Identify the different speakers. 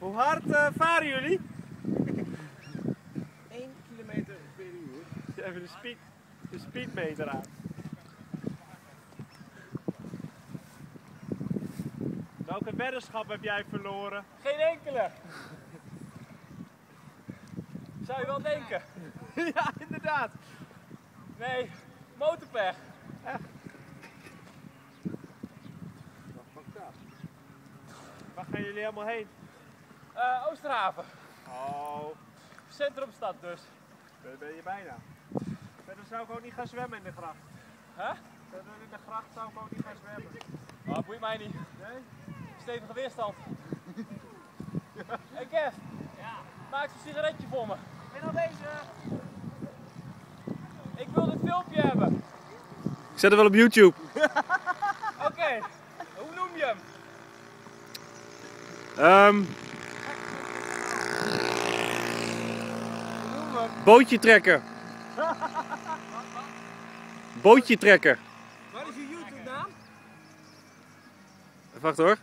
Speaker 1: Hoe hard eh, varen jullie?
Speaker 2: 1 kilometer per uur.
Speaker 1: Even de, speed, de speedmeter aan. Welke weddenschap heb jij verloren?
Speaker 2: Geen enkele. Zou je wel denken.
Speaker 1: ja, inderdaad.
Speaker 2: Nee, motorpech.
Speaker 1: Waar gaan jullie helemaal heen?
Speaker 2: Eh, Oosterhaven.
Speaker 1: Oh,
Speaker 2: Centrumstad dus.
Speaker 1: daar ben je bijna. Verder zou ik ook niet gaan zwemmen in de gracht.
Speaker 2: Hè?
Speaker 1: Verder in de gracht zou ik ook niet gaan zwemmen.
Speaker 2: Oh, boeit mij niet.
Speaker 1: Nee?
Speaker 2: Stevige weerstand. Hey Kev. Ja. Maak eens een sigaretje voor me.
Speaker 1: En dan deze.
Speaker 2: Ik wil dit filmpje hebben.
Speaker 3: Ik zet het wel op YouTube.
Speaker 2: Oké. Hoe noem je hem?
Speaker 3: Ehm
Speaker 2: Hoe noem je hem?
Speaker 3: Bootje trekken. Bootje trekken.
Speaker 2: Wat is je YouTube naam?
Speaker 3: Wacht hoor.